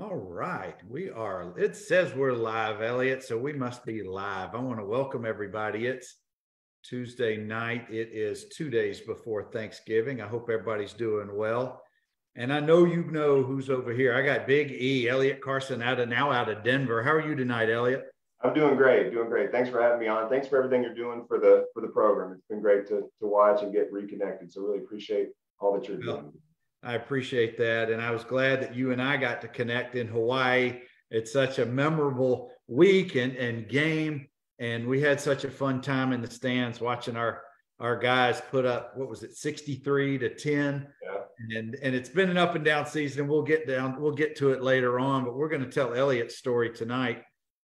All right, we are. It says we're live, Elliott, so we must be live. I want to welcome everybody. It's Tuesday night. It is two days before Thanksgiving. I hope everybody's doing well. And I know you know who's over here. I got Big E, Elliott Carson, out of now out of Denver. How are you tonight, Elliott? I'm doing great, doing great. Thanks for having me on. Thanks for everything you're doing for the for the program. It's been great to to watch and get reconnected. So really appreciate all that you're doing. I appreciate that. And I was glad that you and I got to connect in Hawaii. It's such a memorable week and, and game. And we had such a fun time in the stands watching our our guys put up what was it 63 to 10 yeah. and and it's been an up and down season we'll get down we'll get to it later on but we're going to tell elliott's story tonight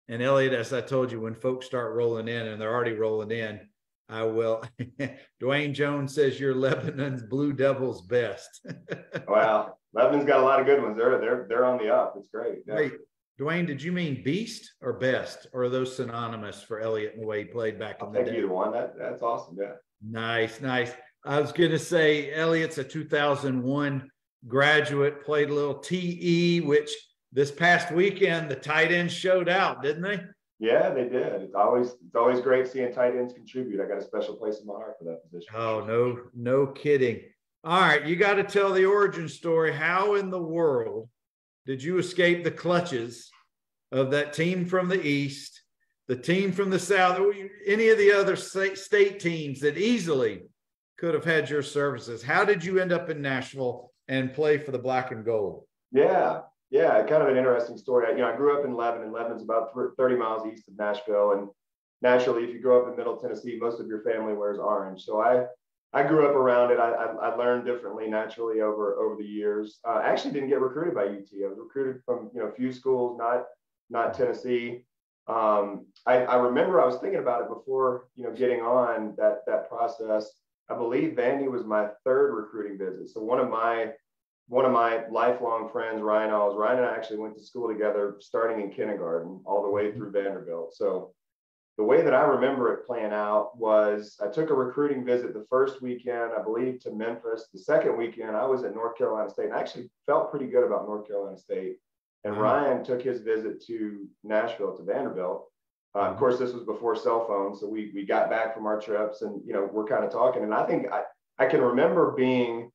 and elliott as i told you when folks start rolling in and they're already rolling in I will. Dwayne Jones says you're Lebanon's Blue Devils best. wow, Lebanon's got a lot of good ones. They're they're they're on the up. It's great. Yeah. Wait, Dwayne, did you mean beast or best, or are those synonymous for Elliott and the way he played back I'll in the take day? Either one. That that's awesome. Yeah. Nice, nice. I was going to say Elliott's a 2001 graduate, played a little TE, which this past weekend the tight ends showed out, didn't they? Yeah, they did. It's always it's always great seeing tight ends contribute. I got a special place in my heart for that position. Oh no, no kidding. All right, you got to tell the origin story. How in the world did you escape the clutches of that team from the east, the team from the south, any of the other state teams that easily could have had your services? How did you end up in Nashville and play for the black and gold? Yeah, yeah, kind of an interesting story. You know, I grew up in Lebanon. Lebanon's about 30 miles east of Nashville, and naturally, if you grow up in Middle Tennessee, most of your family wears orange. So I, I grew up around it. I, I, I learned differently naturally over over the years. Uh, I actually didn't get recruited by UT. I was recruited from you know a few schools, not not Tennessee. Um, I, I remember I was thinking about it before you know getting on that that process. I believe Vandy was my third recruiting visit. So one of my one of my lifelong friends, Ryan Alls, Ryan and I actually went to school together starting in kindergarten all the way through Vanderbilt. So the way that I remember it playing out was I took a recruiting visit the first weekend, I believe, to Memphis. The second weekend, I was at North Carolina State and I actually felt pretty good about North Carolina State. And mm-hmm. Ryan took his visit to Nashville to Vanderbilt. Uh, of mm-hmm. course, this was before cell phones, so we we got back from our trips, and you know we're kind of talking. And I think I I can remember being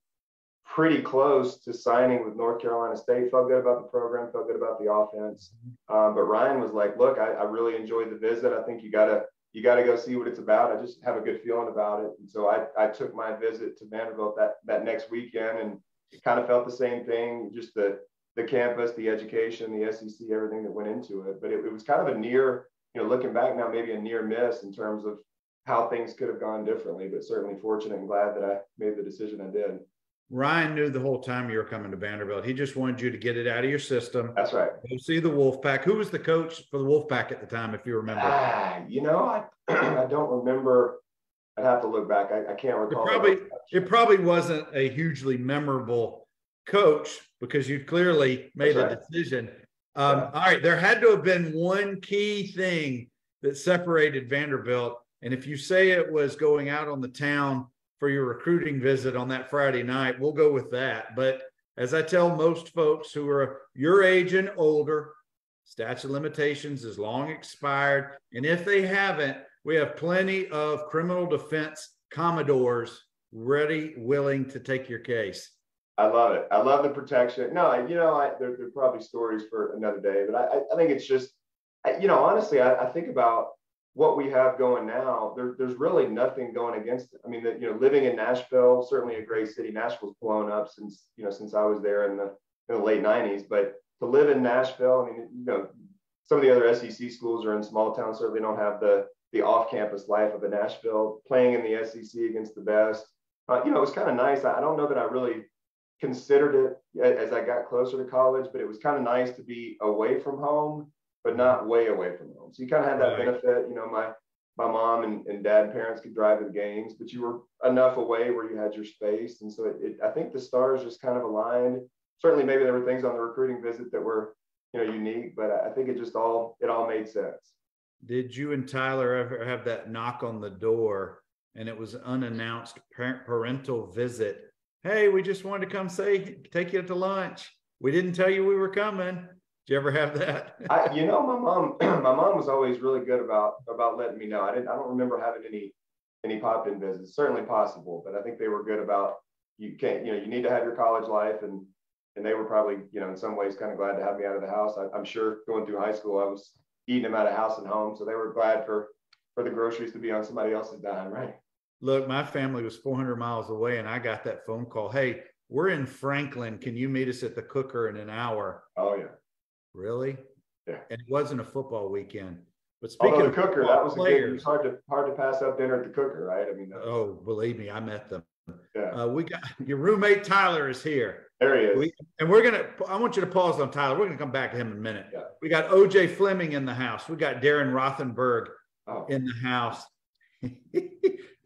pretty close to signing with North Carolina State. Felt good about the program, felt good about the offense. Um, but Ryan was like, "Look, I, I, really enjoyed the visit. I think you gotta you gotta go see what it's about. I just have a good feeling about it." And so I I took my visit to Vanderbilt that that next weekend and it kind of felt the same thing. Just the the campus, the education, the SEC, everything that went into it. But it, it was kind of a near, you know, looking back now, maybe a near miss in terms of how things could have gone differently. But certainly fortunate and glad that I made the decision I did. Ryan knew the whole time you were coming to Vanderbilt. He just wanted you to get it out of your system. That's right. Go see the Wolfpack. Who was the coach for the Wolfpack at the time, if you remember? Ah, you know, I, I don't remember. I'd have to look back. I, I can't recall. It probably, it probably wasn't a hugely memorable coach because you clearly made That's a right. decision. Um, yeah. All right, there had to have been one key thing that separated Vanderbilt. And if you say it was going out on the town for your recruiting visit on that Friday night. We'll go with that. But as I tell most folks who are your age and older, statute of limitations is long expired. And if they haven't, we have plenty of criminal defense commodores ready, willing to take your case. I love it. I love the protection. No, you know, I, there, there are probably stories for another day, but I, I think it's just, I, you know, honestly, I, I think about what we have going now, there, there's really nothing going against it. I mean, that you know, living in Nashville, certainly a great city. Nashville's blown up since you know since I was there in the in the late '90s. But to live in Nashville, I mean, you know, some of the other SEC schools are in small towns. Certainly don't have the the off-campus life of a Nashville. Playing in the SEC against the best, uh, you know, it was kind of nice. I, I don't know that I really considered it as I got closer to college, but it was kind of nice to be away from home but not way away from home. So you kind of had that right. benefit. You know, my my mom and, and dad parents could drive to the games, but you were enough away where you had your space. And so it, it, I think the stars just kind of aligned. Certainly, maybe there were things on the recruiting visit that were, you know, unique, but I think it just all it all made sense. Did you and Tyler ever have that knock on the door and it was unannounced parental visit? Hey, we just wanted to come say take you to lunch. We didn't tell you we were coming. You ever have that? I, you know, my mom, my mom was always really good about about letting me know. I didn't. I don't remember having any any pop in visits. Certainly possible, but I think they were good about you can't. You know, you need to have your college life, and and they were probably, you know, in some ways, kind of glad to have me out of the house. I, I'm sure going through high school, I was eating them out of house and home, so they were glad for for the groceries to be on somebody else's dime, right? Look, my family was 400 miles away, and I got that phone call. Hey, we're in Franklin. Can you meet us at the cooker in an hour? Oh yeah. Really? Yeah. And it wasn't a football weekend. But speaking Although of the cooker, that was players, a good. It was hard to hard to pass up dinner at the cooker, right? I mean. Oh, believe me, I met them. Yeah. Uh, we got your roommate Tyler is here. There he is. We, and we're gonna. I want you to pause on Tyler. We're gonna come back to him in a minute. Yeah. We got OJ Fleming in the house. We got Darren Rothenberg oh. in the house.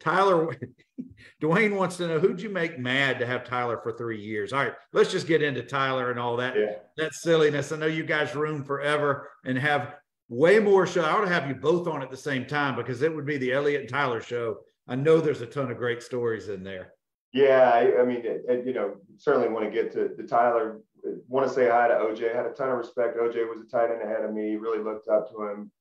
Tyler, Dwayne wants to know who'd you make mad to have Tyler for three years? All right, let's just get into Tyler and all that yeah. that silliness. I know you guys room forever and have way more show. I ought to have you both on at the same time because it would be the Elliott and Tyler show. I know there's a ton of great stories in there. Yeah, I, I mean, it, it, you know, certainly want to get to, the Tyler. Want to say hi to OJ. Had a ton of respect. OJ was a tight end ahead of me. Really looked up to him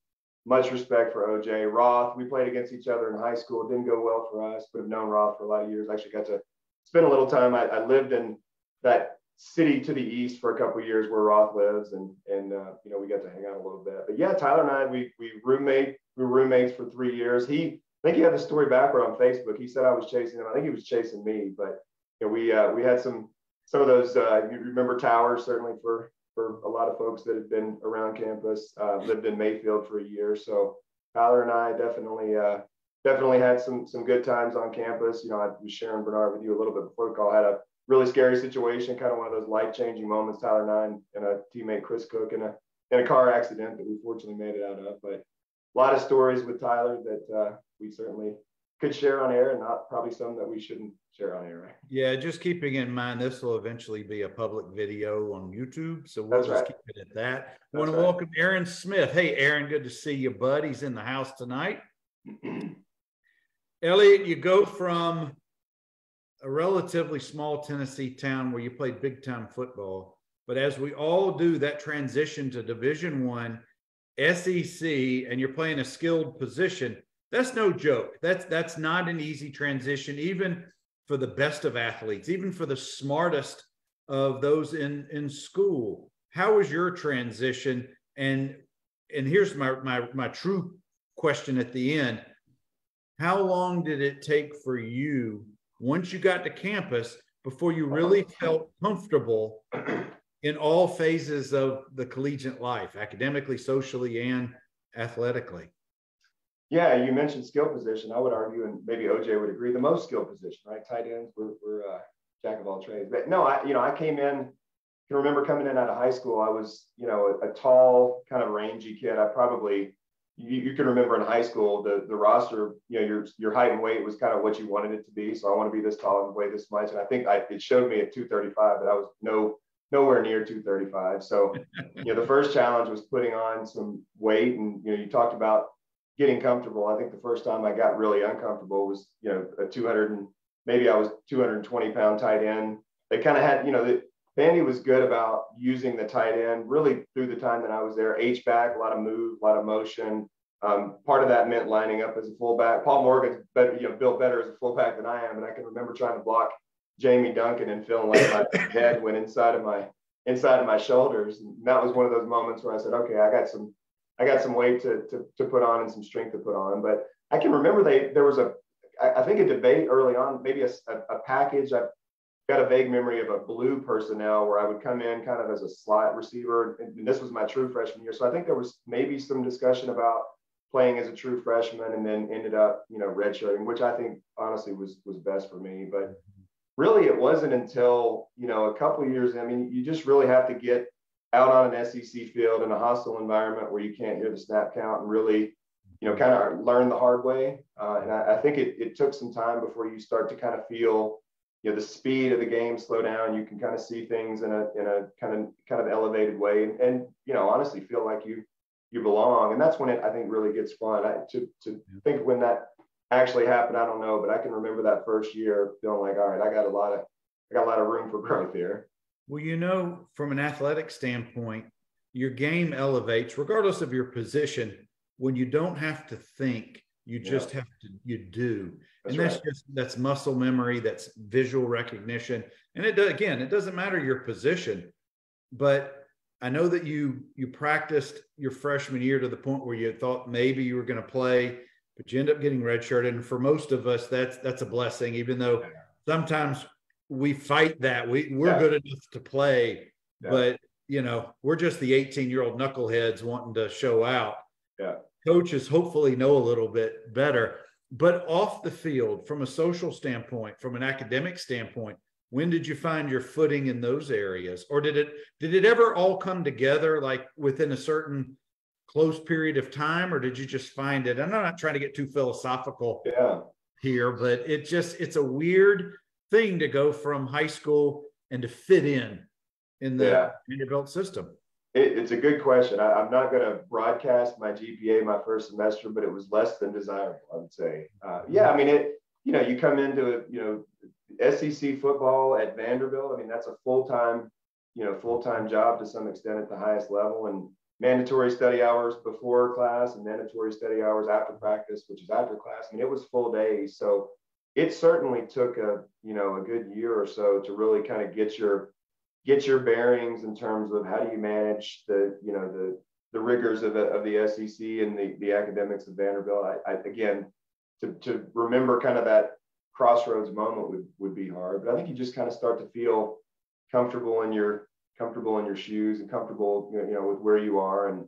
much respect for OJ. Roth, we played against each other in high school. It didn't go well for us, but have known Roth for a lot of years. Actually got to spend a little time. I, I lived in that city to the east for a couple years where Roth lives, and and uh, you know we got to hang out a little bit. But yeah, Tyler and I we we roommate we were roommates for three years. He I think he had the story backward on Facebook. He said I was chasing him. I think he was chasing me, but you know, we uh, we had some some of those. Uh, you remember towers certainly for for a lot of folks that have been around campus. Uh, lived in Mayfield for a year, so Tyler and I definitely uh, definitely had some some good times on campus. You know, I was sharing Bernard with you a little bit before the call. Had a really scary situation, kind of one of those life changing moments. Tyler and I and, a teammate Chris Cook in a in a car accident that we fortunately made it out of. But a lot of stories with Tyler that uh, we certainly could share on air and not probably some that we shouldn't share on air, right? Yeah, just keeping in mind this will eventually be a public video on YouTube. So we'll That's just right. keep it at that. I want to right. welcome Aaron Smith. Hey, Aaron, good to see you, bud. He's in the house tonight. Elliott, you go from a relatively small Tennessee town where you played big time football, but as we all do, that transition to Division One, SEC, and you're playing a skilled position that's no joke. That's that's not an easy transition, even for the best of athletes, even for the smartest of those in in school. How was your transition? And and here's my my my true question at the end. How long did it take for you once you got to campus before you really uh-huh. felt comfortable in all phases of the collegiate life, academically, socially, and athletically? Yeah, you mentioned skill position. I would argue, and maybe OJ would agree, the most skill position, right? Tight ends, we're, we're uh, jack of all trades. But no, I, you know, I came in. I can remember coming in out of high school. I was, you know, a, a tall, kind of rangy kid. I probably, you, you, can remember in high school, the the roster, you know, your your height and weight was kind of what you wanted it to be. So I want to be this tall and weigh this much. And I think I, it showed me at 235 that I was no nowhere near 235. So, you know, the first challenge was putting on some weight, and you know, you talked about getting comfortable. I think the first time I got really uncomfortable was, you know, a 200 and maybe I was 220 pound tight end. They kind of had, you know, the Vandy was good about using the tight end really through the time that I was there. H back, a lot of move, a lot of motion. Um, part of that meant lining up as a fullback. Paul Morgan's better, you know, built better as a fullback than I am, and I can remember trying to block Jamie Duncan and feeling like my head went inside of my inside of my shoulders. And that was one of those moments where I said, okay, I got some I got some weight to, to, to put on and some strength to put on. But I can remember they there was a I think a debate early on, maybe a, a, package. I've got a vague memory of a blue personnel where I would come in kind of as a slot receiver, and this was my true freshman year. So I think there was maybe some discussion about playing as a true freshman, and then ended up you know redshirting, which I think honestly was was best for me. But really, it wasn't until you know a couple years. I mean, you just really have to get out on an SEC field in a hostile environment where you can't hear the snap count and really, you know, kind of learn the hard way. Uh, and I, I think it, it took some time before you start to kind of feel, you know, the speed of the game slow down. You can kind of see things in a in a kind of kind of elevated way, and, and you know, honestly, feel like you you belong. And that's when it I think really gets fun. I, to to think when that actually happened, I don't know, but I can remember that first year feeling like, all right, I got a lot of I got a lot of room for growth here. Well, you know, from an athletic standpoint, your game elevates regardless of your position when you don't have to think you just yeah. have to you do that's and that's right. just that's muscle memory that's visual recognition and it does again it doesn't matter your position but i know that you you practiced your freshman year to the point where you thought maybe you were going to play but you end up getting redshirted and for most of us that's that's a blessing even though sometimes we fight that we we're yeah. good enough to play yeah. but you know we're just the 18 year old knuckleheads wanting to show out yeah coaches hopefully know a little bit better. But off the field, from a social standpoint, from an academic standpoint, when did you find your footing in those areas, or did it did it ever all come together like within a certain close period of time, or did you just find it? I'm not trying to get too philosophical yeah. here, but it just it's a weird thing to go from high school and to fit in in the yeah. Vanderbilt system. It, it's a good question. I, am not going to broadcast my GPA my first semester, but it was less than desirable, I would say. Uh, yeah, I mean, it. You know, you come into you know SEC football at Vanderbilt. I mean, that's a full time, you know, full time job to some extent at the highest level, and mandatory study hours before class and mandatory study hours after practice, which is after class. I mean, it was full days. So it certainly took a you know a good year or so to really kind of get your get your bearings in terms of how do you manage the you know the the rigors of the, of the SEC and the, the academics of Vanderbilt. I, I, again, to, to remember kind of that crossroads moment would, would be hard, but I think you just kind of start to feel comfortable in your comfortable in your shoes and comfortable you know with where you are, and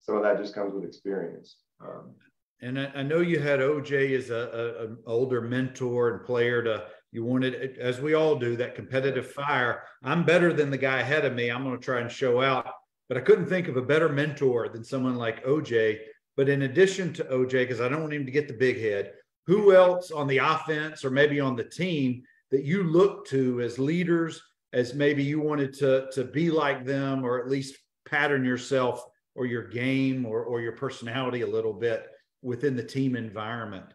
some of that just comes with experience. Um, and I, I, know you had OJ as a, an older mentor and player to you wanted, as we all do, that competitive fire. I'm better than the guy ahead of me. I'm going to try and show out. But I couldn't think of a better mentor than someone like OJ. But in addition to OJ, because I don't want him to get the big head, who else on the offense or maybe on the team that you look to as leaders, as maybe you wanted to, to be like them or at least pattern yourself or your game or, or your personality a little bit within the team environment?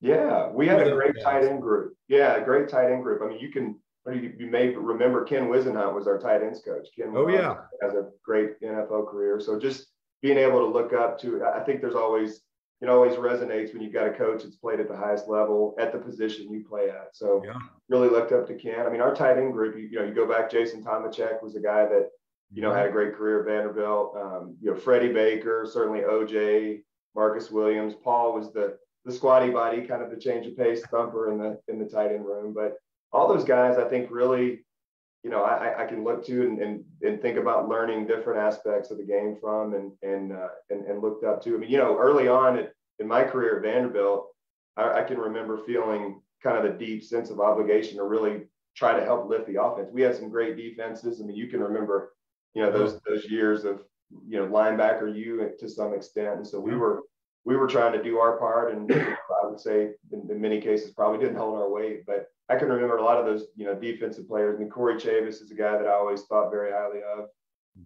Yeah, we had a great tight end group. Yeah, a great tight end group. I mean, you can you, may remember Ken Whisenhunt was our tight ends coach. Ken oh yeah has a great NFL career. So just being able to look up to, I think there's always it always resonates when you've got a coach that's played at the highest level at the position you play at. So yeah. really looked up to Ken. I mean, our tight end group, you, you know, you go back, Jason Tomachek was a guy that, you know, had a great career at Vanderbilt. Um, you know, Freddie Baker, certainly OJ, Marcus Williams. Paul was the the squatty body, kind of the change of pace thumper in the in the tight end room. But all those guys, I think, really, you know, I, I can look to and, and, and think about learning different aspects of the game from and and uh, and, and looked up to. I mean, you know, early on at, in my career at Vanderbilt, I, I can remember feeling kind of a deep sense of obligation to really try to help lift the offense. We had some great defenses. I mean, you can remember, you know, those those years of you know linebacker you to some extent, and so we were we were trying to do our part, and I would say in, in, many cases probably didn't hold our weight. But I can remember a lot of those, you know, defensive players. I mean, Corey Chavis is a guy that I always thought very highly of.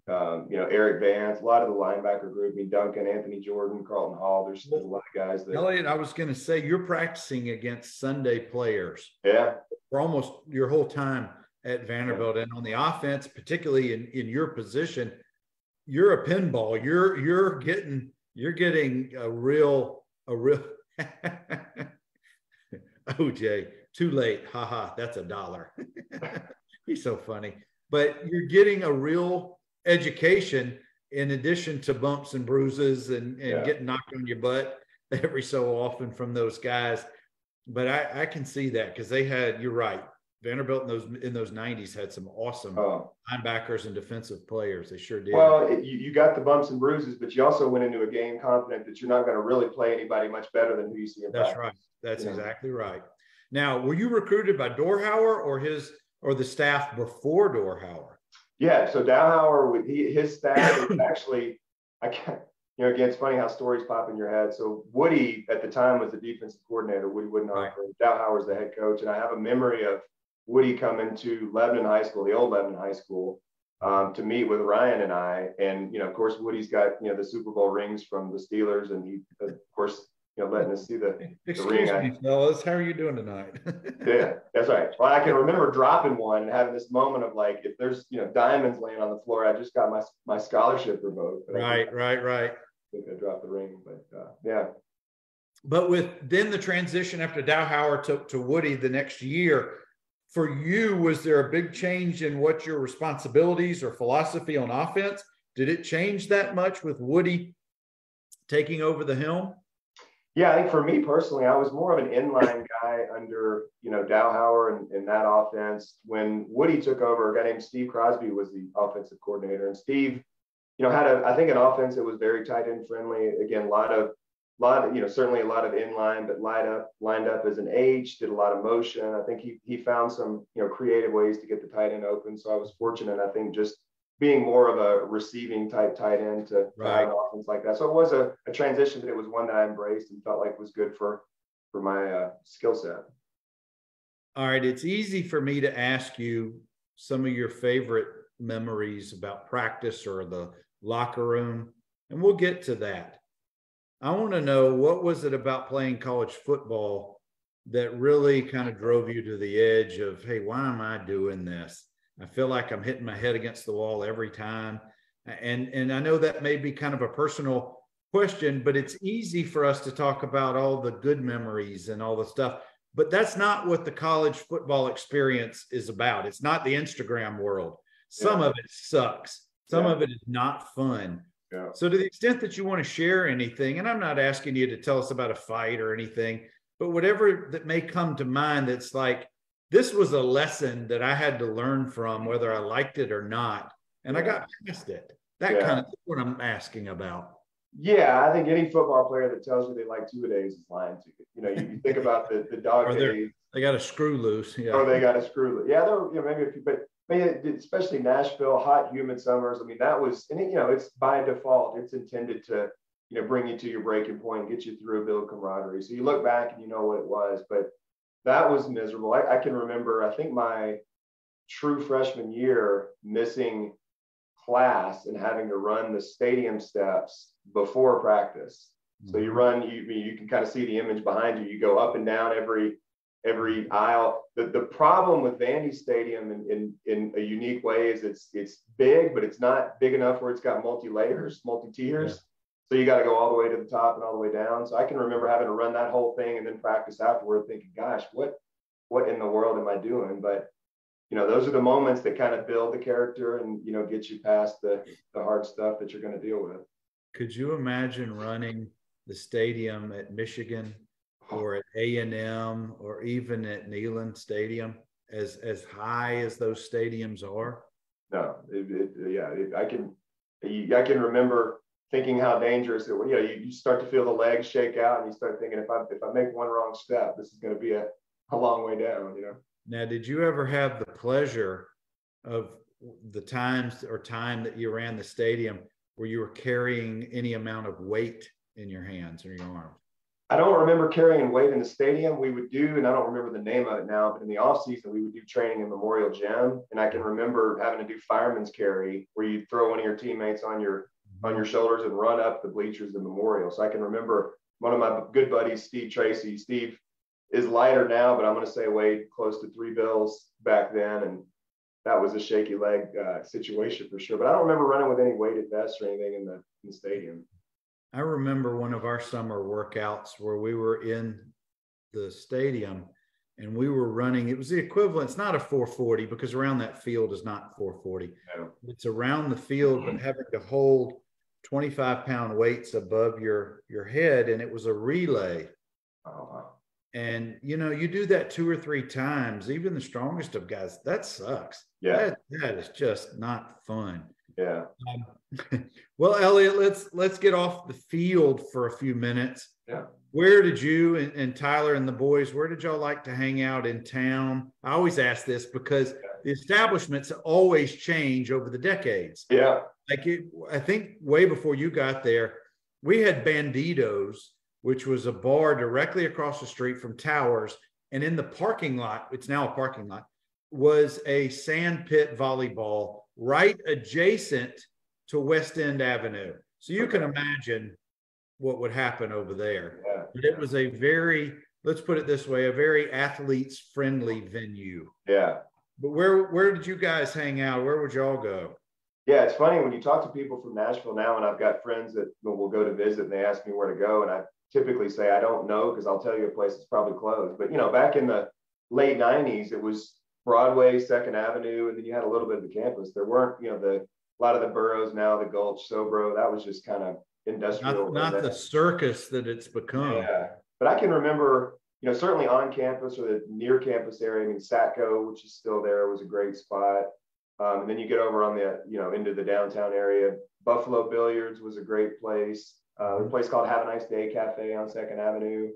Um, you know, Eric Vance, a lot of the linebacker group. I mean, Duncan, Anthony Jordan, Carlton Hall. There's, a lot of guys that. Elliott, I was going to say you're practicing against Sunday players. Yeah. For almost your whole time at Vanderbilt, yeah. and on the offense, particularly in in your position, you're a pinball. You're you're getting you're getting a real, a real OJ, too late. Haha, that's a dollar. He's so funny. But you're getting a real education in addition to bumps and bruises and, and yeah. getting knocked on your butt every so often from those guys. But I, I can see that because they had, you're right, Vanderbilt in those in those 90s had some awesome oh. linebackers and defensive players. They sure did. Well, you, you got the bumps and bruises, but you also went into a game confident that you're not going to really play anybody much better than who you see in That's practice. right. That's exactly right. Now, were you recruited by Dowhower or his or the staff before Dowhower? Yeah, so with he, his staff is actually I can't you know, again, it's funny how stories pop in your head. So Woody at the time was the defensive coordinator. Woody Widenhofer. Right. Dowhower's the head coach, and I have a memory of Woody come into Lebanon High School, the old Lebanon High School, um, to meet with Ryan and I. And, you know, of course, Woody's got, you know, the Super Bowl rings from the Steelers. And he, of course, you know, letting us see the, Excuse the ring. me, fellas. How are you doing tonight? yeah, that's right. Well, I can remember dropping one and having this moment of like, if there's you know diamonds laying on the floor, I just got my my scholarship revoked. Right, right, right. I think I dropped the ring, but uh, yeah. But with then the transition after Dowhower to, to Woody the next year, for you, was there a big change in what your responsibilities or philosophy on offense? Did it change that much with Woody taking over the helm? Yeah, I think for me personally, I was more of an inline guy under, you know, Dowhower and, and that offense. When Woody took over, a guy named Steve Crosby was the offensive coordinator. And Steve, you know, had a, I think an offense that was very tight end friendly. Again, a lot of, lot of, you know, certainly a lot of inline, but lined up, lined up as an H, did a lot of motion. I think he he found some, you know, creative ways to get the tight end open. So I was fortunate, I think, just being more of a receiving type tight end to, right. offense like that. So it was a, a, transition, but it was one that I embraced and felt like was good for for my uh, skill set. All right, it's easy for me to ask you some of your favorite memories about practice or the locker room, and we'll get to that. I want to know what was it about playing college football that really kind of drove you to the edge of, hey, why am I doing this? I feel like I'm hitting my head against the wall every time. And and I know that may be kind of a personal question, but it's easy for us to talk about all the good memories and all the stuff. But that's not what the college football experience is about. It's not the Instagram world. Some yeah. of it sucks. Some yeah. of it is not fun. Yeah. So to the extent that you want to share anything, and I'm not asking you to tell us about a fight or anything, but whatever that may come to mind that's like, this was a lesson that I had to learn from, whether I liked it or not. And I got past it. That yeah. kind of what I'm asking about. Yeah, I think any football player that tells you they like two a days is lying to you. You know, you, think about the the dog days. They got a screw loose. Yeah. Or they got a screw loose. Yeah, there, you know, maybe a few, but maybe especially Nashville, hot, humid summers. I mean, that was, and it, you know, it's by default, it's intended to, you know, bring you to your breaking point, get you through, build camaraderie. So you look back and you know what it was, but that was miserable. I, I can remember, I think my true freshman year missing class and having to run the stadium steps before practice. So you mm-hmm. run, you you can kind of see the image behind you. You go up and down every every aisle. The the problem with Vandy Stadium in, in in a unique way is it's it's big, but it's not big enough where it's got multi layers, multi tiers. So you got to go all the way to the top and all the way down. So I can remember having to run that whole thing and then practice afterward, thinking, "Gosh, what what in the world am I doing?" But you know, those are the moments that kind of build the character and you know get you past the the hard stuff that you're going to deal with. Could you imagine running the stadium at Michigan or at A and M or even at Neyland Stadium as as high as those stadiums are? No, it, it, yeah, it, I can I can remember thinking how dangerous it was. You know, you, you start to feel the legs shake out and you start thinking if I if I make one wrong step, this is going to be a, a long way down, you know. Now, did you ever have the pleasure of the times or time that you ran the stadium where you were carrying any amount of weight in your hands or your arms? I don't remember carrying weight in the stadium. We would do, and I don't remember the name of it now, but in the off season, we would do training in Memorial Gym. And I can remember having to do fireman's carry where you throw one of your teammates on your on your shoulders and run up the bleachers in Memorial. So I can remember one of my good buddies, Steve Tracy. Steve is lighter now, but I'm going to say weighed close to three bills back then, and that was a shaky leg uh, situation for sure. But I don't remember running with any weighted vests or anything in the, in the stadium. I remember one of our summer workouts where we were in the stadium and we were running it was the equivalent it's not a 440 because around that field is not 440 no. it's around the field but mm-hmm. having to hold 25 pound weights above your your head and it was a relay. Oh, and you know you do that two or three times even the strongest of guys that sucks. Yeah. That, that is just not fun yeah. Um, well elliott let's let's get off the field for a few minutes. Yeah. Where did you and, and tyler and the boys where did y'all like to hang out in town? I always ask this because the establishments always change over the decades. Yeah. Like it, I think way before you got there, we had Banditos, which was a bar directly across the street from Towers. And in the parking lot, it's now a parking lot, was a sand pit volleyball right adjacent to West End Avenue. So you can imagine what would happen over there. Yeah. But it was a very, let's put it this way, a very athletes friendly venue. Yeah. But where where did you guys hang out? Where would y'all go? Yeah, it's funny when you talk to people from Nashville now, and I've got friends that will go to visit and they ask me where to go, and I typically say I don't know because I'll tell you a place that's probably closed. But you know, back in the late '90s, it was Broadway, Second Avenue, and then you had a little bit of the campus. There weren't, you know, the a lot of the boroughs now, the Gulch, Sobro. That was just kind of industrial. Not, not the circus that it's become. Yeah, but I can remember, you know, certainly on campus or the near campus area. I mean, Satco, which is still there, was a great spot. Um, and then you get over on the, you know, into the downtown area. Buffalo Billiards was a great place. Uh, a place called Have a Nice Day Cafe on Second Avenue.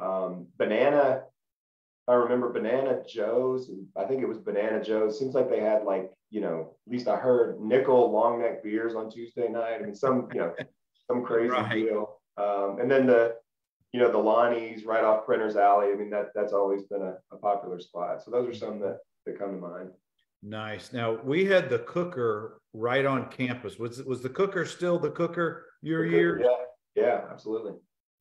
Um, Banana, I remember Banana Joe's. I think it was Banana Joe's. Seems like they had like, you know, at least I heard nickel long neck beers on Tuesday night. I mean, some, you know, some crazy right. deal. Um, and then the, you know, the Lonnie's right off Printer's Alley. I mean, that that's always been a, a popular spot. So those are some that, that come to mind. Nice. Now we had the cooker right on campus. Was was the cooker still the cooker your year? Yeah, yeah, absolutely.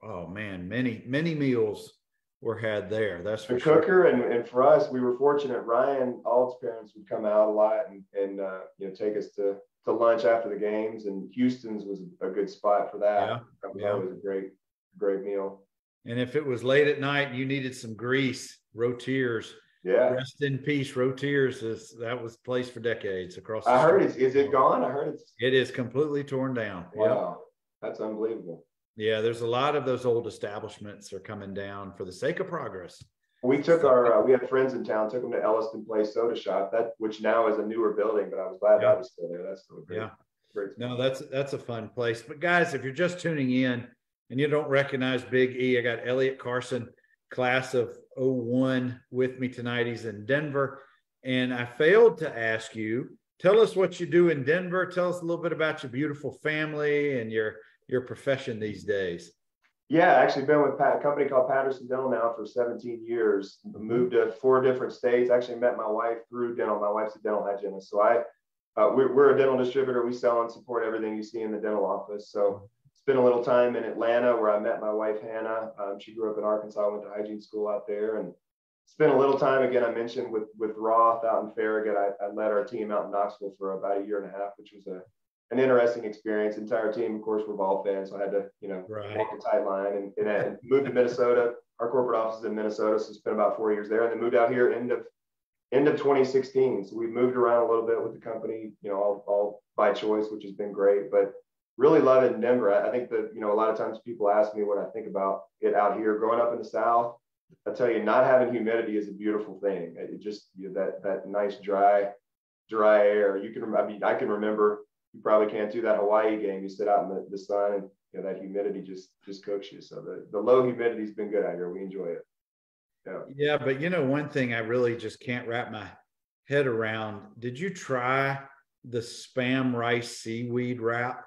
Oh man, many many meals were had there. That's for the sure. cooker, and, and for us, we were fortunate. Ryan Alt's parents would come out a lot and and uh, you know take us to to lunch after the games, and Houston's was a good spot for that. Yeah, that was yeah. always a great great meal. And if it was late at night, you needed some grease, Rotiers yeah. Rest in peace. Rotiers is that was placed for decades across. I heard it. Is it gone? I heard it's. It is completely torn down. Wow, yep. that's unbelievable. Yeah, there's a lot of those old establishments are coming down for the sake of progress. We took our uh, we had friends in town, took them to Elliston Place Soda Shop, that which now is a newer building, but I was glad that was still there. That's still great. Yeah. Great no, that's that's a fun place. But guys, if you're just tuning in and you don't recognize Big E, I got Elliott Carson, class of 01 with me tonight. He's in Denver. And I failed to ask you, tell us what you do in Denver. Tell us a little bit about your beautiful family and your your profession these days. Yeah, actually been with a company called Patterson Dental now for 17 years. Moved to four different states. Actually met my wife through dental. My wife's a dental hygienist. So I, uh, we're, we're, a dental distributor. We sell and support everything you see in the dental office. So spent a little time in Atlanta where I met my wife, Hannah. Um, she grew up in Arkansas, went to hygiene school out there and spent a little time again, I mentioned with, with Roth out in Farragut. I, I led our team out in Knoxville for about a year and a half, which was a, an interesting experience. Entire team, of course, we're ball fans. So I had to, you know, right. walk a tight line and, and, and moved to Minnesota. Our corporate office is in Minnesota. So spent about four years there and then moved out here end of end of 2016. So we moved around a little bit with the company, you know, all, all by choice, which has been great. But really love it in Denver. I, think that, you know, a lot of times people ask me what I think about it out here. Growing up in the South, I tell you, not having humidity is a beautiful thing. It just you know, that that nice dry, dry air. You can, I mean, I can remember. You probably can't do that Hawaii game. You sit out in the, the sun, and you know that humidity just just cooks you. So the the low humidity's been good out here. We enjoy it. Yeah. Yeah, but you know, one thing I really just can't wrap my head around. Did you try the spam rice seaweed wrap?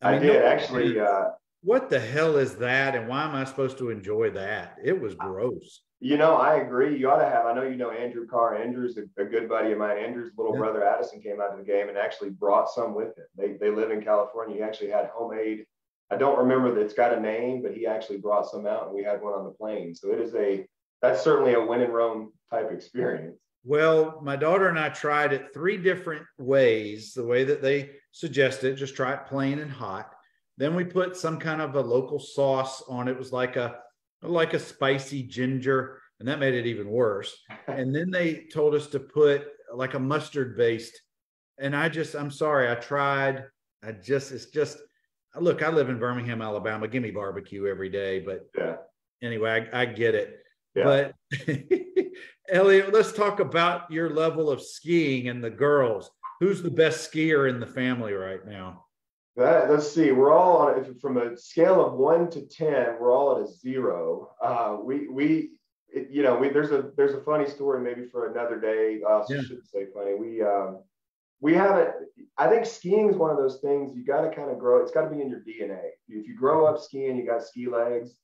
I, mean, did no, actually. Uh, what the hell is that, and why am I supposed to enjoy that? It was gross. You know, I agree. You ought to have. I know you know Andrew Carr. Andrew's a, a good buddy of mine. Andrew's little yeah. brother Addison came out to the game and actually brought some with him. They they live in California. He actually had homemade. I don't remember that it's got a name, but he actually brought some out, and we had one on the plane. So it is a that's certainly a win in Rome type experience. Well, my daughter and I tried it three different ways. The way that they suggested, just try it plain and hot. Then we put some kind of a local sauce on it. it was like a like a spicy ginger, and that made it even worse. And then they told us to put like a mustard based. And I just, I'm sorry, I tried. I just, it's just, look, I live in Birmingham, Alabama. Give me barbecue every day. But yeah. anyway, I, I get it. Yeah. But Elliott, let's talk about your level of skiing and the girls. Who's the best skier in the family right now? That, let's see. We're all on if from a scale of one to ten. We're all at a zero. Uh, we we it, you know we there's a there's a funny story maybe for another day. Uh, yeah. shouldn't say funny. We um, we haven't. I think skiing is one of those things you got to kind of grow. It's got to be in your DNA. If you grow up skiing, you got ski legs.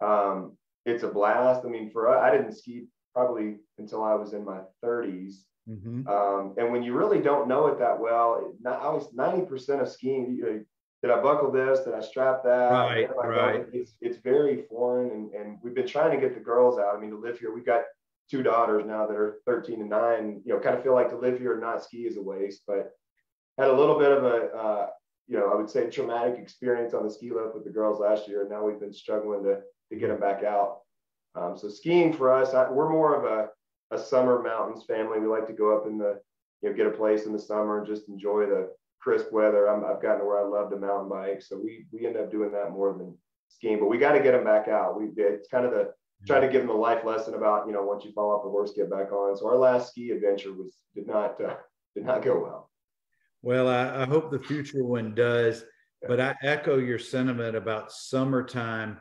Um, it's a blast. I mean, for I didn't ski probably until I was in my 30s. Mm-hmm. Um, and when you really don't know it that well, it, not, I was 90% of skiing, you know, did I buckle this? Did I strap that? Right, right. It's it's very foreign, and and we've been trying to get the girls out. I mean, to live here, we've got two daughters now that are 13 and nine. You know, kind of feel like to live here and not ski is a waste, but had a little bit of a uh, you know, I would say traumatic experience on the ski lift with the girls last year, and now we've been struggling to to get them back out. Um, so skiing for us, I, we're more of a a summer mountains family. We like to go up in the you know get a place in the summer and just enjoy the crisp weather. i have gotten to where I love to mountain bike, so we we end up doing that more than skiing. But we got to get them back out. We it's kind of the try to give them a life lesson about you know once you fall off the horse, get back on. So our last ski adventure was did not uh, did not go well. Well, I, I hope the future one does. But I echo your sentiment about summertime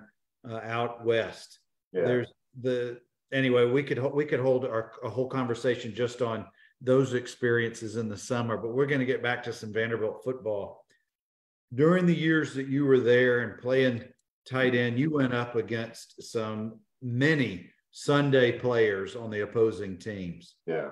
uh, out west. Yeah. There's the anyway. We could we could hold our a whole conversation just on those experiences in the summer. But we're going to get back to some Vanderbilt football. During the years that you were there and playing tight end, you went up against some many Sunday players on the opposing teams. Yeah.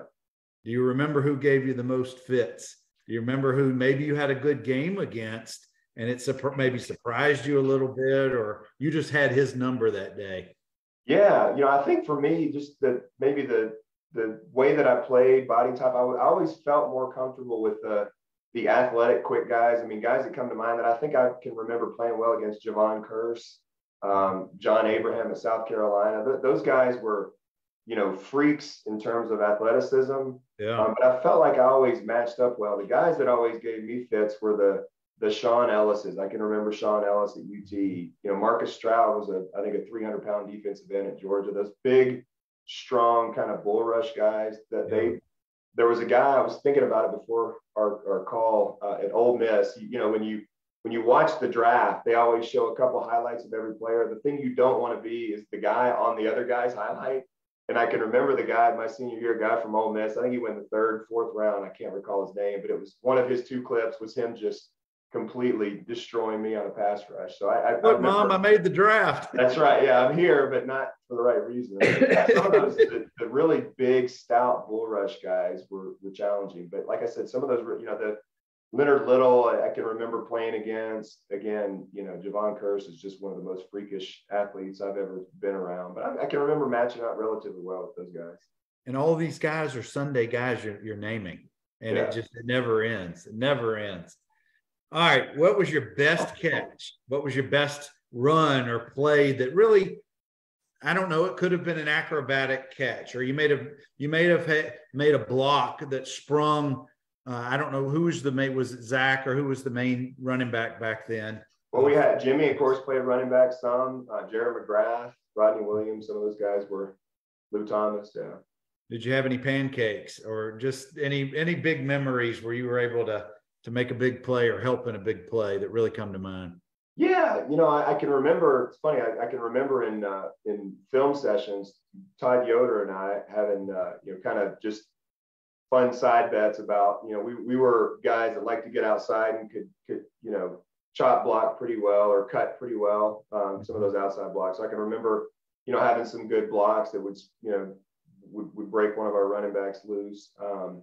Do you remember who gave you the most fits? Do you remember who maybe you had a good game against and it maybe surprised you a little bit, or you just had his number that day? Yeah, you know, I think for me, just the maybe the the way that I played, body type, I, I always felt more comfortable with the the athletic, quick guys. I mean, guys that come to mind that I think I can remember playing well against Javon Kearse, um, John Abraham at South Carolina. Th- those guys were you know, freaks in terms of athleticism. Yeah. Um, but I felt like I always matched up well. The guys that always gave me fits were the the Shaun Ellis's. I can remember Shaun Ellis at UT. You know, Marcus Stroud was a I think a 300 pound defensive end at Georgia. Those big, strong kind of bull rush guys that yeah. they. There was a guy I was thinking about it before our, our call uh, at Ole Miss. You, you know, when you when you watch the draft, they always show a couple highlights of every player. The thing you don't want to be is the guy on the other guy's highlight and I can remember the guy, my senior year, guy from Ole Miss. I think he went the third, fourth round. I can't recall his name, but it was one of his two clips was him just completely destroying me on a pass rush. So I, I Look, I mom, I made the draft. That's right. Yeah, I'm here, but not for the right reason. some of those, the, the, really big, stout bull rush guys were, were challenging. But like I said, some of those, were, you know, the Leonard Little, I can remember playing against. Again, you know, Javon Kearse is just one of the most freakish athletes I've ever been around. But I, I can remember matching up relatively well with those guys. And all these guys are Sunday guys you're, you're naming, and yeah. it just it never ends. It never ends. All right, what was your best catch? What was your best run or play that really I don't know. It could have been an acrobatic catch, or you made a you may have made a block that sprung uh, I don't know who was the main, was it Zach or who was the main running back back then? Well, we had Jimmy, of course, played running back some. Uh, Jared McGrath, Rodney Williams, some of those guys were Lou Thomas. Yeah. Did you have any pancakes or just any any big memories where you were able to to make a big play or help in a big play that really come to mind? Yeah, you know, I, I can remember. It's funny. I, I can remember in uh, in film sessions, Todd Yoder and I having uh, you know kind of just fun side bets about, you know, we, we were guys that like to get outside and could, could, you know, chop block pretty well or cut pretty well. Um, some of those outside blocks. So I can remember, you know, having some good blocks that would, you know, would, would break one of our running backs loose. Um,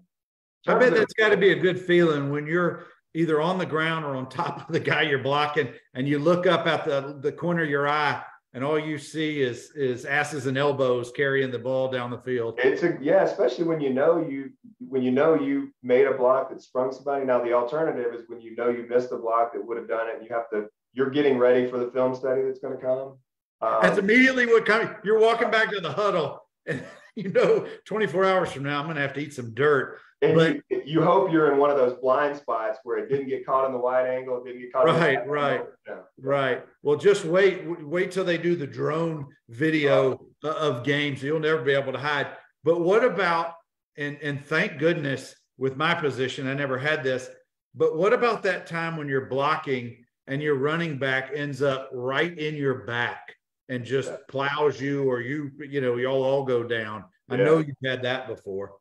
I bet that's got to be a good feeling when you're either on the ground or on top of the guy you're blocking and you look up at the, the corner of your eye and all you see is is asses and elbows carrying the ball down the field. It's a yeah, especially when you know you when you know you made a block that sprung somebody. Now the alternative is when you know you missed a block that would have done it, and you have to you're getting ready for the film study that's going to come. Um, that's immediately what comes. You're walking back to the huddle, you know 24 hours from now I'm going to have to eat some dirt. And but you, you, hope you're in one of those blind spots where it didn't get caught in the wide angle, it didn't get caught. Right, right, right. Well, just wait, wait till they do the drone video oh. of games. You'll never be able to hide. But what about and and thank goodness with my position, I never had this. But what about that time when you're blocking and your running back ends up right in your back and just plows you, or you, you know, y'all all go down? I yeah. know you've had that before.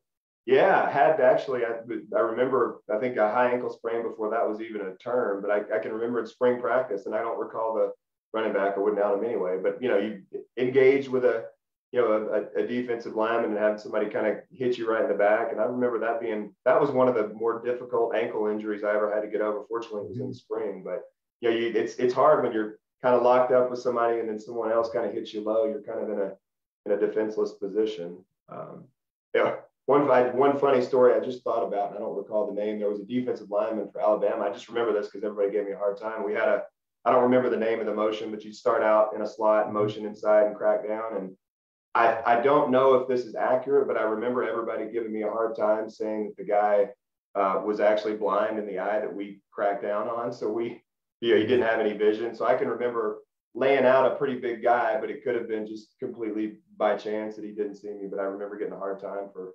Yeah, I had actually. I, I remember, I think a high ankle sprain before that was even a term, but I, I can remember in spring practice, and I don't recall the running back. I wouldn't out him anyway. But you know, you engage with a you know a, a defensive lineman and have somebody kind of hit you right in the back. And I remember that being that was one of the more difficult ankle injuries I ever had to get over. Fortunately, it was in the mm-hmm. spring, but you know, you, it's it's hard when you're kind of locked up with somebody and then someone else kind of hits you low. You're kind of in a in a defenseless position. Um, yeah. One, one funny story I just thought about, and I don't recall the name. There was a defensive lineman for Alabama. I just remember this because everybody gave me a hard time. We had a, I don't remember the name of the motion, but you start out in a slot, motion inside, and crack down. And I, I don't know if this is accurate, but I remember everybody giving me a hard time saying that the guy uh, was actually blind in the eye that we cracked down on. So we, you know, he didn't have any vision. So I can remember laying out a pretty big guy, but it could have been just completely by chance that he didn't see me. But I remember getting a hard time for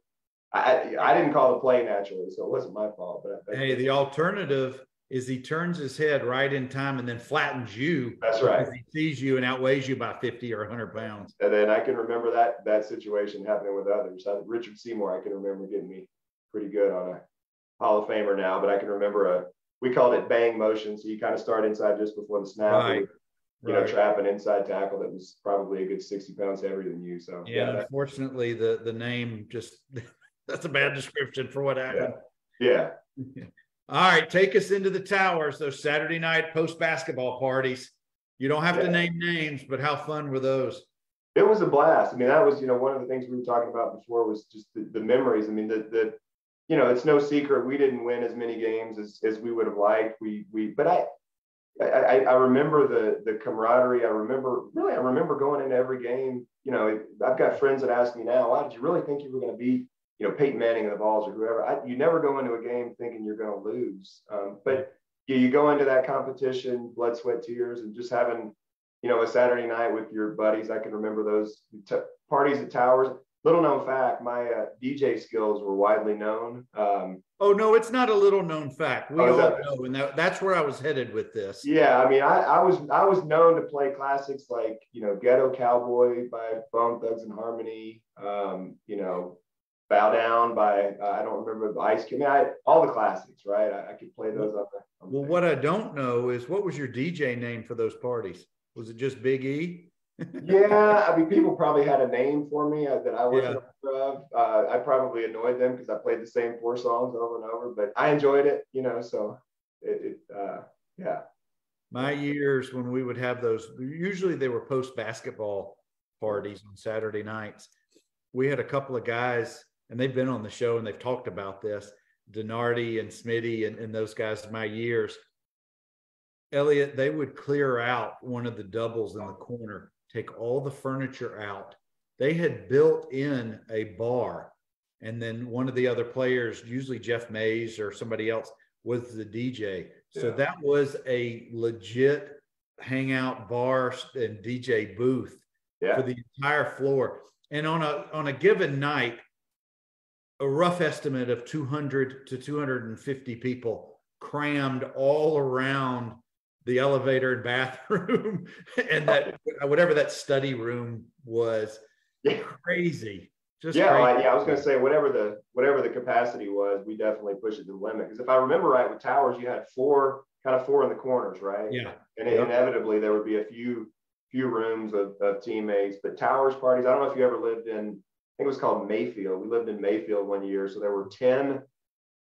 I, I didn't call the play naturally, so it wasn't my fault. But hey, the alternative is he turns his head right in time and then flattens you. That's right. He sees you and outweighs you by 50 or 100 pounds. And then I can remember that that situation happening with others. Richard Seymour, I can remember getting me pretty good on a Hall of Famer now, but I can remember a we called it bang motion. So you kind of start inside just before the snap. Right. you right. know, trap an inside tackle that was probably a good 60 pounds heavier than you. So yeah, yeah unfortunately the the name just That's a bad description for what happened. Yeah. yeah. All right, take us into the towers, those Saturday night post basketball parties. You don't have yeah. to name names, but how fun were those? It was a blast. I mean, that was, you know, one of the things we were talking about before was just the, the memories. I mean, the, the, you know, it's no secret we didn't win as many games as, as we would have liked. We, we, but I, I, I remember the the camaraderie. I remember really, I remember going into every game. You know, I've got friends that ask me now, "Why did you really think you were going to beat you know, Peyton Manning and the Vols or whoever. I, you never go into a game thinking you're going to lose. Um, but you, you go into that competition, blood, sweat, tears, and just having, you know, a Saturday night with your buddies. I can remember those t- parties at Towers. Little known fact, my uh, DJ skills were widely known. Um, oh no, it's not a little known fact. We oh, all that, know, and that, that's where I was headed with this. Yeah, I mean, I, I was I was known to play classics like you know Ghetto Cowboy by Bone Thugs and Harmony. Um, you know, Bow Down by uh, I don't remember the Ice Cube. I, mean, I, all the classics, right? I, I could play those up. well, what I don't know is what was your DJ name for those parties? Was it just Big E? Yeah, I mean, people probably had a name for me uh, that I wasn't yeah. aware of. Uh, I probably annoyed them because I played the same four songs over and over, but I enjoyed it, you know. So it, it uh, yeah. My years when we would have those, usually they were post basketball parties on Saturday nights. We had a couple of guys and they've been on the show and they've talked about this. Denardi and Smitty and, and those guys, my years. Elliott, they would clear out one of the doubles in the corner, take all the furniture out. They had built in a bar, and then one of the other players, usually Jeff Mays or somebody else, was the DJ. So yeah. that was a legit hangout bar and DJ booth yeah. for the entire floor. And on a on a given night, a rough estimate of 200 to 250 people crammed all around the elevator and bathroom and that whatever that study room was yeah. crazy just yeah I, yeah i was going to say whatever the whatever the capacity was we definitely pushed it to the limit because if i remember right with towers you had four kind of four in the corners right yeah and yep. inevitably there would be a few few rooms of, of teammates but towers parties i don't know if you ever lived in i think it was called Mayfield. We lived in Mayfield one year. So there were 10,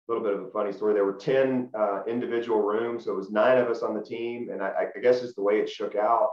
a little bit of a funny story. There were 10 uh, individual rooms. So it was nine of us on the team. And I, I guess it's the way it shook out,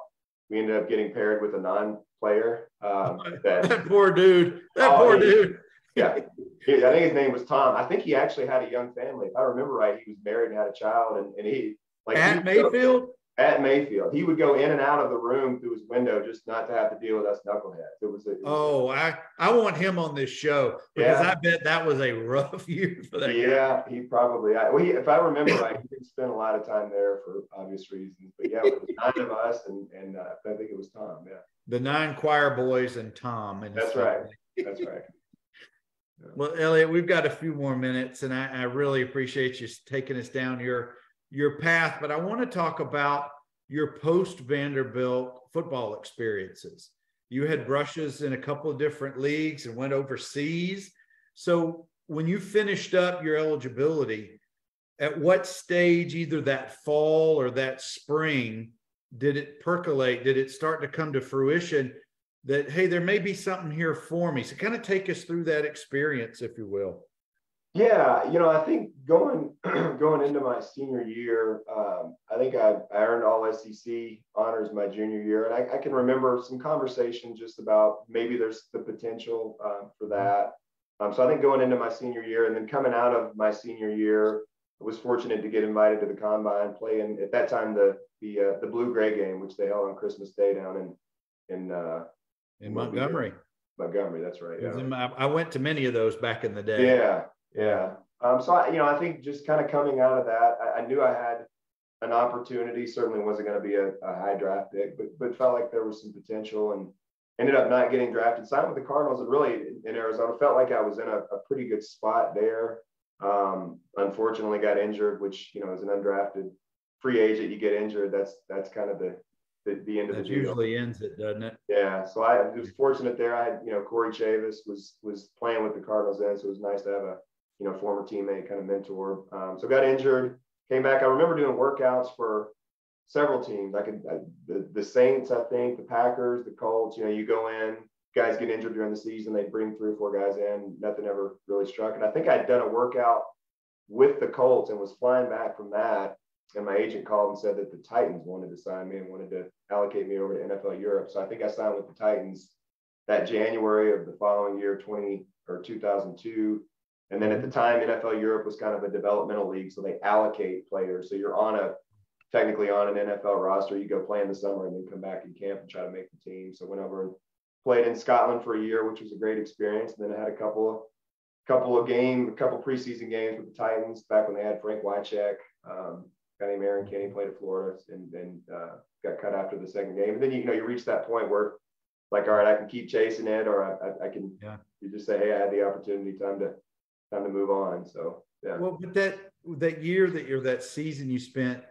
we ended up getting paired with a non player. Um, that, that, poor dude. That oh, poor he, dude. yeah. I think his name was Tom. I think he actually had a young family. If I remember right, he was married and had a child. And, and he, like, at Mayfield? At Mayfield. He would go in and out of the room through his window just not to have to deal with us knuckleheads. It was. A, it was oh, I I want him on this show because yeah. I bet that was a rough year for that. Yeah, guy. he probably. I, well, he, if I remember right, he didn't spend a lot of time there for obvious reasons. But yeah, it was nine of us, and and uh, I think it was Tom. Yeah. The nine choir boys and Tom. And that's right. That's right. Well, Elliott, we've got a few more minutes, and I, I really appreciate you taking us down your your path, but I want to talk about your post Vanderbilt football experiences. You had brushes in a couple of different leagues and went overseas. So when you finished up your eligibility, at what stage, either that fall or that spring, did it percolate? Did it start to come to fruition that, hey, there may be something here for me? So kind of take us through that experience, if you will. Yeah, you know, I think going going into my senior year, um, I think I, I, earned all SEC honors my junior year, and I, I, can remember some conversation just about maybe there's the potential uh, for that. Um, so I think going into my senior year, and then coming out of my senior year, I was fortunate to get invited to the combine, play playing at that time the the uh, the blue gray game, which they held on Christmas Day down in in uh, in Montgomery. Montgomery, that's right. Yeah. I went to many of those back in the day. Yeah, yeah. Um, so I, you know, I think just kind of coming out of that, I, I knew I had an opportunity. Certainly wasn't going to be a, a, high draft pick, but but felt like there was some potential, and ended up not getting drafted. Signed with the Cardinals, and really in Arizona, felt like I was in a, a pretty good spot there. Um, unfortunately, got injured, which you know, as an undrafted free agent, you get injured. That's that's kind of the the, the end of that the deal. usually ends it, doesn't it? Yeah. So I was fortunate there. I had, you know, Corey Chavous was was playing with the Cardinals then, so it was nice to have a you know, former teammate, kind of mentor. Um, so got injured, came back. I remember doing workouts for several teams. I could I, the the Saints, I think, the Packers, the Colts. You know, you go in, guys get injured during the season, they bring three or four guys in. Nothing ever really struck. And I think I'd done a workout with the Colts and was flying back from that. And my agent called and said that the Titans wanted to sign me and wanted to allocate me over to NFL Europe. So I think I signed with the Titans that January of the following year, 20 or 2002. And then at the time, NFL Europe was kind of a developmental league, so they allocate players. So you're on a technically on an NFL roster. You go play in the summer and then come back in camp and try to make the team. So went over and played in Scotland for a year, which was a great experience. And then I had a couple of couple of game, a couple preseason games with the Titans back when they had Frank Wycheck. Um, guy named Erron Kinney played at Florida and, and uh, got cut after the second game. And then you, you know you reach that point where like, all right, I can keep chasing it, or I, I, I can. Yeah. You just say, hey, I had the opportunity, time to time to move on. So yeah. Well, but that that year that you're that season you spent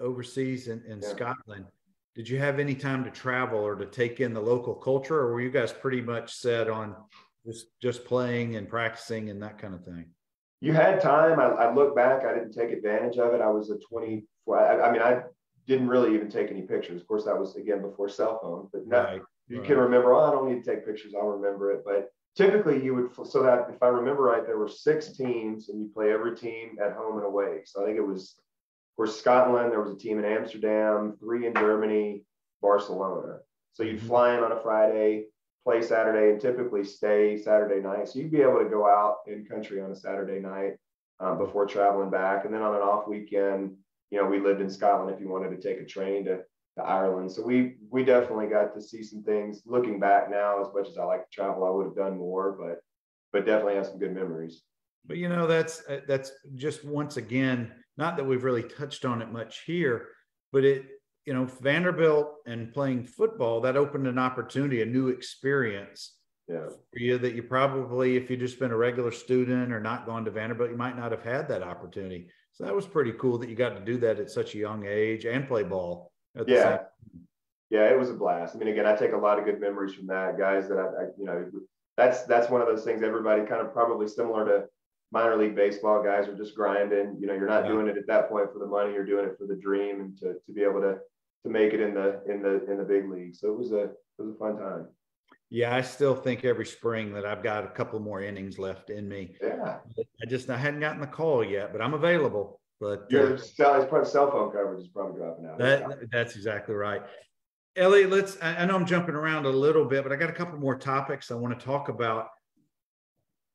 overseas in, in yeah. Scotland, did you have any time to travel or to take in the local culture, or were you guys pretty much set on just just playing and practicing and that kind of thing? You had time. I, I look back. I didn't take advantage of it. I was a 24. I, I mean, I didn't really even take any pictures. Of course, that was again before cell phones. But now right, you right. can remember. Oh, I don't need to take pictures. I'll remember it. But typically you would so that if I remember right, there were six teams and you play every team at home and away. So I think it was for Scotland, there was a team in Amsterdam, three in Germany, Barcelona. So you'd mm-hmm. fly in on a Friday, play Saturday, and typically stay Saturday night. So you'd be able to go out in country on a Saturday night um, before traveling back. And then on an off weekend, you know, we lived in Scotland if you wanted to take a train to to Ireland. So we we definitely got to see some things. Looking back now, as much as I like to travel, I would have done more, but but definitely have some good memories. But you know, that's uh, that's just once again, not that we've really touched on it much here, but it you know Vanderbilt and playing football that opened an opportunity, a new experience. Yeah. For you that you probably, if you just been a regular student or not gone to Vanderbilt, you might not have had that opportunity. So that was pretty cool that you got to do that at such a young age and play ball yeah. Yeah, it was a blast. I mean, again, I take a lot of good memories from that. Guys that I, I, you know, that's that's one of those things. Everybody kind of probably similar to minor league baseball. Guys are just grinding. You know, you're not yeah. doing it at that point for the money. You're doing it for the dream and to to be able to to make it in the in the in the big league. So it was a it was a fun time. Yeah, I still think every spring that I've got a couple more innings left in me. Yeah. I just I hadn't gotten the call yet, but I'm available. But your uh, cell, probably cell phone coverage is probably dropping out. That, that's exactly right. Elliott, let's. I know I'm jumping around a little bit, but I got a couple more topics I want to talk about.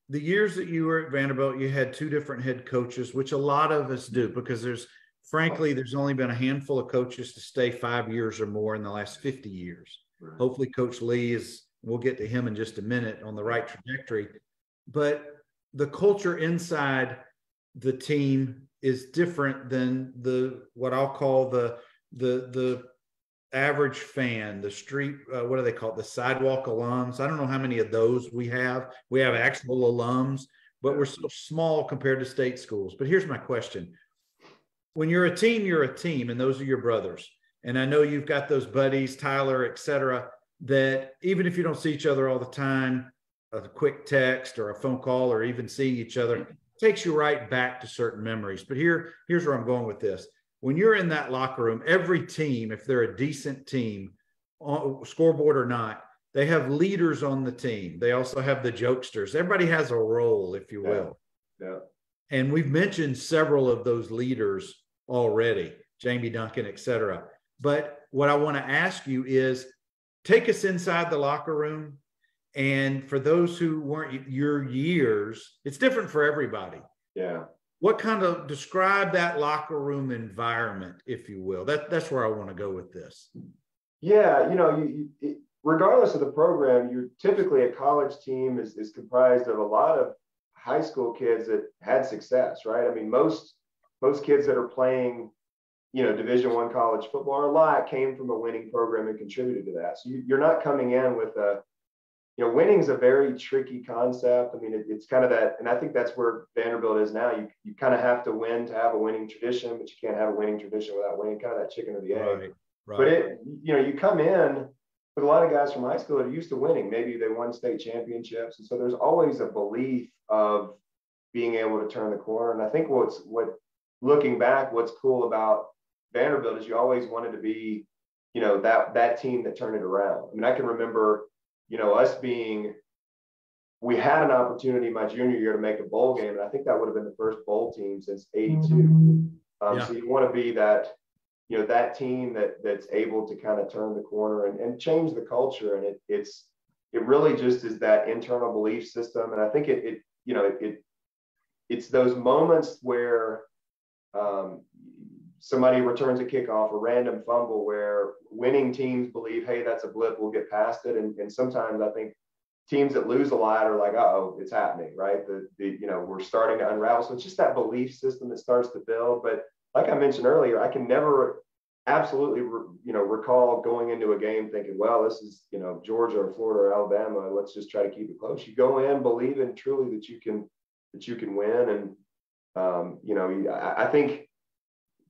The years that you were at Vanderbilt, you had two different head coaches, which a lot of us do because there's, frankly, there's only been a handful of coaches to stay five years or more in the last 50 years. Right. Hopefully, Coach Lea is. We'll get to him in just a minute on the right trajectory, but the culture inside the team is different than the what I'll call the the the average fan, the street, uh, what do they call it? The sidewalk alums. I don't know how many of those we have. We have actual alums, but we're so small compared to state schools. But here's my question. When you're a team, you're a team, and those are your brothers. And I know you've got those buddies, Tyler, et cetera, that even if you don't see each other all the time, a quick text or a phone call or even seeing each other, takes you right back to certain memories. But here, here's where I'm going with this. When you're in that locker room, every team, if they're a decent team, uh, scoreboard or not, they have leaders on the team. They also have the jokesters. Everybody has a role, if you will. Yeah. And we've mentioned several of those leaders already, Jamie Duncan, et cetera. But what I want to ask you is take us inside the locker room. And for those who weren't your years, it's different for everybody. Yeah. What kind of describe that locker room environment, if you will? That that's where I want to go with this. Yeah, you know, you, you, regardless of the program, you typically a college team is, is comprised of a lot of high school kids that had success, right? I mean, most most kids that are playing, you know, Division One college football, a lot came from a winning program and contributed to that. So you, you're not coming in with a, you know, winning is a very tricky concept. I mean, it, it's kind of that, and I think that's where Vanderbilt is now. You you kind of have to win to have a winning tradition, but you can't have a winning tradition without winning. Kind of that chicken or the egg. Right, right. But it, you know, you come in with a lot of guys from high school that are used to winning. Maybe they won state championships, and so there's always a belief of being able to turn the corner. And I think what's what looking back, what's cool about Vanderbilt is you always wanted to be, you know, that that team that turned it around. I mean, I can remember, you know, us being we had an opportunity my junior year to make a bowl game, and I think that would have been the first bowl team since '82. Mm-hmm. Um, yeah. So you want to be that you know that team that that's able to kind of turn the corner and, and change the culture and it it's it really just is that internal belief system and i think it, it you know it, it it's those moments where um, somebody returns a kickoff a random fumble where winning teams believe hey that's a blip we'll get past it. And, and sometimes i think teams that lose a lot are like uh oh it's happening right? The, the you know we're starting to unravel. So it's just that belief system that starts to build. But like I mentioned earlier, I can never absolutely you know recall going into a game thinking, well, this is you know Georgia or Florida or Alabama. Let's just try to keep it close. You go in believing truly that you can that you can win, and um, you know I, I think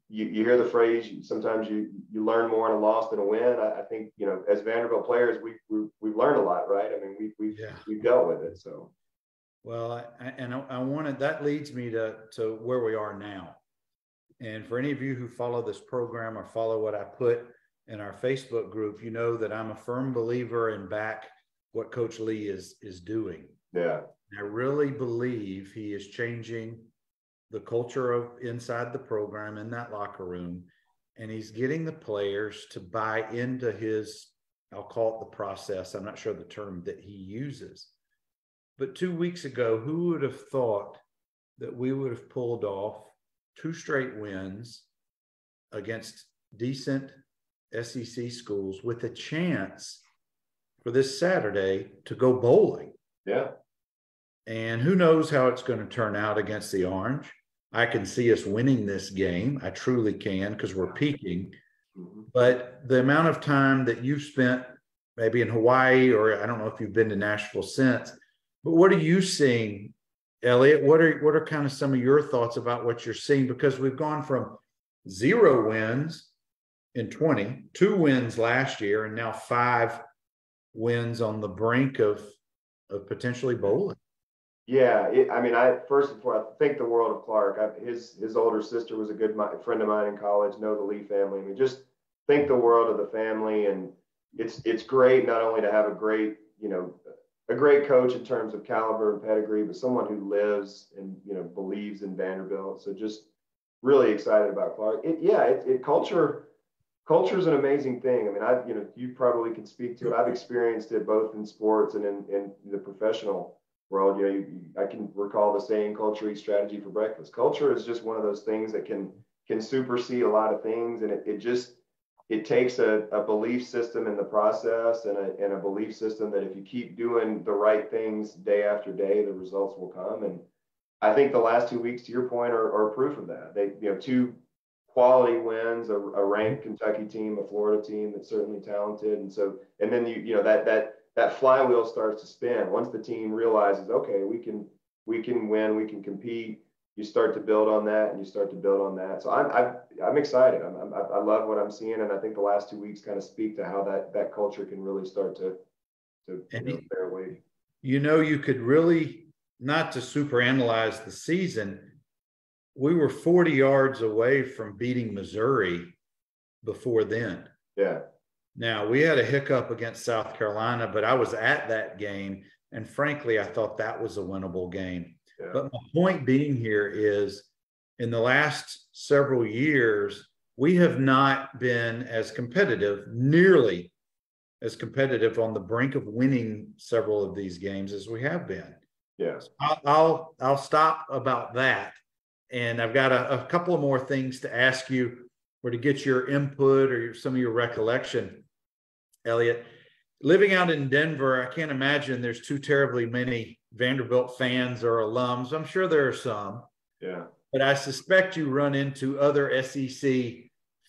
you, you hear the phrase sometimes you you learn more in a loss than a win. I, I think you know as Vanderbilt players we, we we've learned a lot, right? I mean we we yeah. we've dealt with it. So well, I, and I, I wanted that leads me to to where we are now. And for any of you who follow this program or follow what I put in our Facebook group, you know that I'm a firm believer in back what Coach Lea is is doing. Yeah. I really believe he is changing the culture of inside the program in that locker room. And he's getting the players to buy into his, I'll call it the process. I'm not sure the term that he uses. But two weeks ago, who would have thought that we would have pulled off two straight wins against decent SEC schools with a chance for this Saturday to go bowling. Yeah. And who knows how it's going to turn out against the Orange. I can see us winning this game. I truly can because we're peaking. Mm-hmm. But the amount of time that you've spent maybe in Hawaii, or I don't know if you've been to Nashville since, but what are you seeing Elliott, what are what are kind of some of your thoughts about what you're seeing? Because we've gone from zero wins in 20, two wins last year, and now five wins on the brink of of potentially bowling. Yeah, it, I mean, I first and foremost, I think the world of Clark. I, his his older sister was a good friend of mine in college. Know the Lea family. I mean, just think the world of the family, and it's it's great not only to have a great you know a great coach in terms of caliber and pedigree, but someone who lives and you know believes in Vanderbilt. So just really excited about Clark. It, yeah, it, it culture culture is an amazing thing. I mean, I you know you probably can speak to it. I've experienced it both in sports and in, in the professional world. You know, you, I can recall the saying, "Culture eats strategy for breakfast." Culture is just one of those things that can can supersede a lot of things, and it, it just it takes a, a belief system in the process and a, and a belief system that if you keep doing the right things day after day, the results will come. And I think the last two weeks, to your point, are, are proof of that. They, you know, two quality wins, a, a ranked Kentucky team, a Florida team that's certainly talented. And so, and then you, you know, that, that, that flywheel starts to spin once the team realizes, okay, we can, we can win, we can compete you start to build on that and you start to build on that. So I'm, I'm, I'm excited. I'm, I'm, i love what I'm seeing. And I think the last two weeks kind of speak to how that, that culture can really start to, to you know, bear weight. You know, you could really, not to super analyze the season, we were 40 yards away from beating Missouri before then. Yeah. Now we had a hiccup against South Carolina, but I was at that game. And frankly, I thought that was a winnable game Yeah. But my point being here is in the last several years, we have not been as competitive, nearly as competitive on the brink of winning several of these games as we have been. Yes. I'll I'll, I'll stop about that. And I've got a, a couple of more things to ask you or to get your input or some of your recollection, Elliott. Living out in Denver, I can't imagine there's too terribly many Vanderbilt fans or alums. I'm sure there are some. Yeah. But I suspect you run into other SEC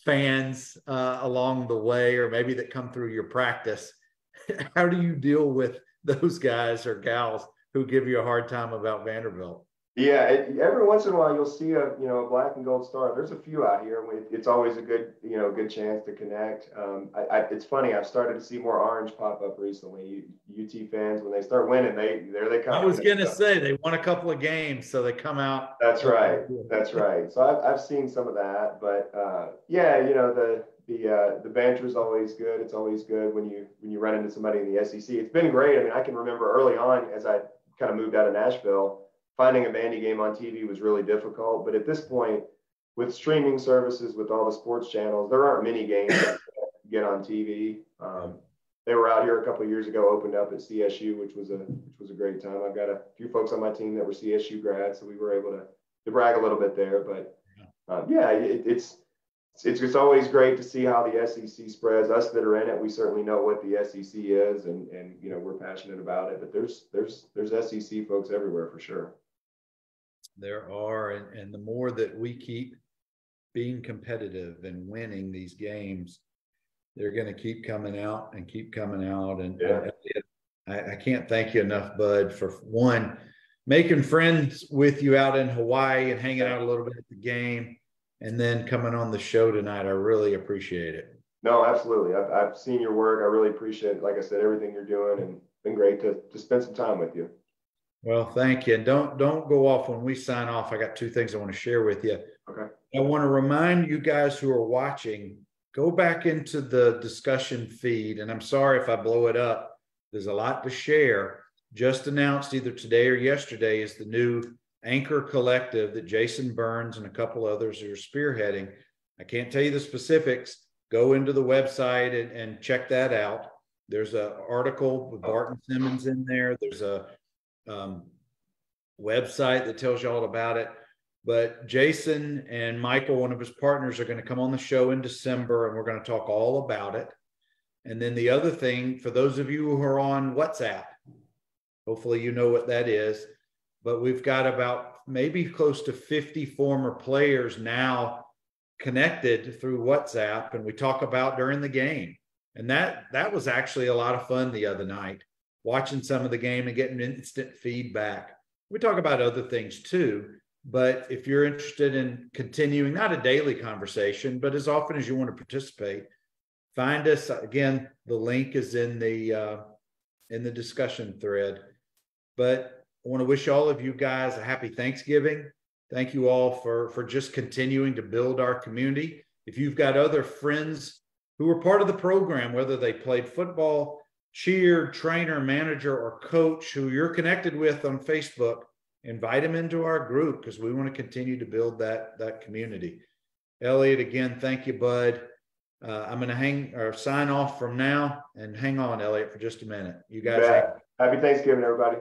fans uh, along the way, or maybe that come through your practice. How do you deal with those guys or gals who give you a hard time about Vanderbilt? Yeah, it, every once in a while you'll see a you know a black and gold star. There's a few out here. It's always a good you know good chance to connect. Um, I, I, it's funny. I've started to see more orange pop up recently. UT fans when they start winning, they there they come. I was gonna say they won a couple of games, so they come out. That's right. That's right. So I've I've seen some of that, but uh, yeah, you know the the uh, the banter is always good. It's always good when you when you run into somebody in the SEC. It's been great. I mean, I can remember early on as I kind of moved out of Nashville finding a Vandy game on TV was really difficult. But at this point, with streaming services, with all the sports channels, there aren't many games that get on TV. Um, they were out here a couple years ago, opened up at CSU, which was a which was a great time. I've got a few folks on my team that were CSU grads, so we were able to to brag a little bit there. But um, yeah, it, it's it's it's always great to see how the SEC spreads. Us that are in it, we certainly know what the SEC is, and and you know we're passionate about it. But there's there's there's SEC folks everywhere for sure there are, and, and the more that we keep being competitive and winning these games, they're going to keep coming out and keep coming out. And yeah. I, I, can't thank you enough, Bud, for one, making friends with you out in Hawaii and hanging out a little bit at the game, and then coming on the show tonight. I really appreciate it. No, absolutely. I've, I've seen your work. I really appreciate, like I said, everything you're doing, and been great to to spend some time with you. Well, thank you. And don't don't go off when we sign off. I got two things I want to share with you. Okay. I want to remind you guys who are watching, go back into the discussion feed. And I'm sorry if I blow it up. There's a lot to share. Just announced either today or yesterday is the new Anchor Collective that Jason Burns and a couple others are spearheading. I can't tell you the specifics. Go into the website and, and check that out. There's an article with Barton Simmons in there. There's a um, website that tells you all about it. But Jason and Michael, one of his partners, are going to come on the show in December and we're going to talk all about it. And then the other thing, for those of you who are on WhatsApp, hopefully you know what that is. But we've got about maybe close to 50 former players now connected through WhatsApp, and we talk about during the game. And that that was actually a lot of fun the other night watching some of the game and getting instant feedback. We talk about other things too, but if you're interested in continuing, not a daily conversation, but as often as you want to participate, find us. Again, the link is in the uh, in the discussion thread. But I want to wish all of you guys a happy Thanksgiving. Thank you all for for just continuing to build our community. If you've got other friends who are part of the program, whether they played football, cheer, trainer, manager, or coach who you're connected with on Facebook, invite them into our group because we want to continue to build that that community. Elliott, again, thank you, bud. Uh, I'm going to hang or sign off from now and hang on, Elliott, for just a minute. You guys. Happy Thanksgiving, everybody.